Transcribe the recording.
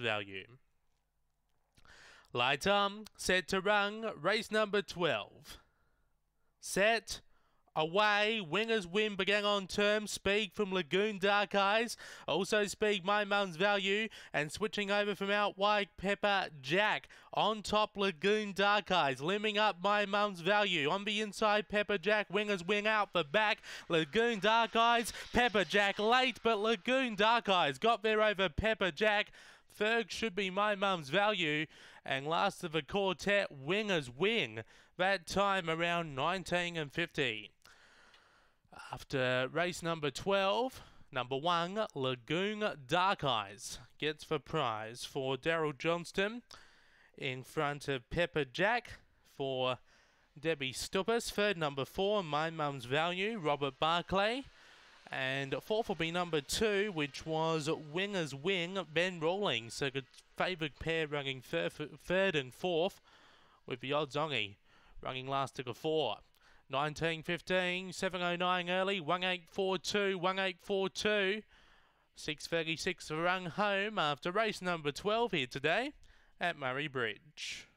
value. Light set to run, race number 12. Set, away, wingers wing began on term, speed from Lagoon Dark Eyes, also speed My Mum's Value, and switching over from out wide Pepper Jack. On top Lagoon Dark Eyes, limbing up My Mum's Value. On the inside Pepper Jack, wingers wing out the back, Lagoon Dark Eyes, Pepper Jack late, but Lagoon Dark Eyes got there over Pepper Jack. Ferg should be my mum's value, and last of the quartet, wingers wing. That time around 19 and 15. After race number 12, number one, Lagoon Dark Eyes gets the prize for Daryl Johnston in front of Pepper Jack for Debbie Stuppis. Third, number four, My Mum's Value, Robert Barclay. And fourth will be number two, which was Winger's Wing, Ben Rawlings. So good favoured pair running third, third and fourth with the odds only running last to the four. 1915, 709 early, 1842, 1842. 636 for run home after race number 12 here today at Murray Bridge.